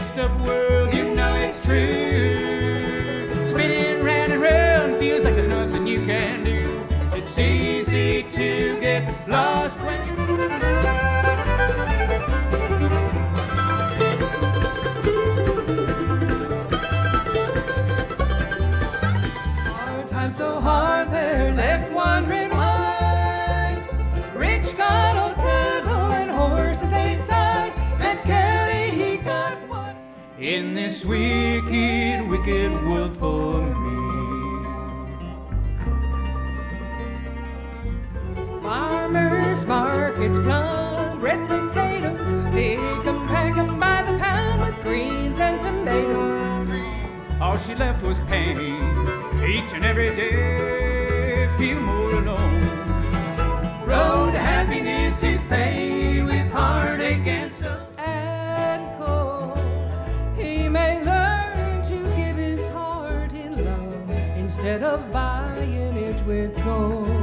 mixed up world, you know it's true. Spinning round and round feels like there's nothing you can do. It's easy to get lost when so hard they're this wicked, wicked world for me. Farmers markets, plum, red potatoes. Pick 'em, pack 'em by the pound with greens and tomatoes. All she left was pain. Each and every day, feel more alone. Instead of buying it with gold.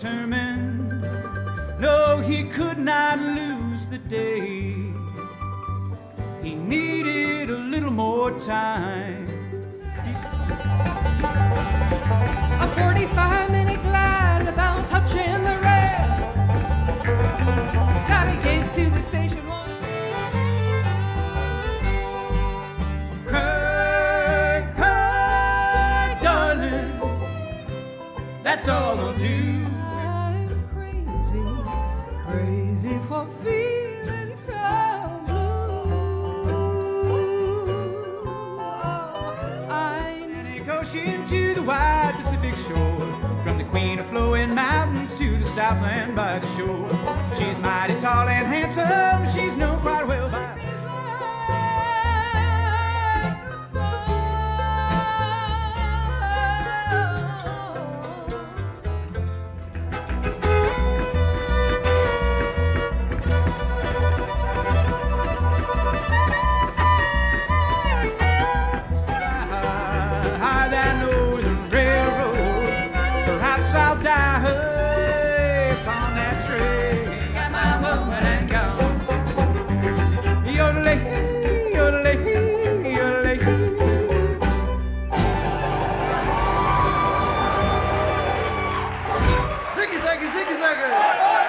Determined, no, he could not lose the day. He needed a little more time. A 45 minute glide without touching the rest. Gotta get to the station one. Cry, cry, darling. That's all I'll do. Shore. From the queen of flowing mountains to the southland by the shore. Zigue, zigue, zigue!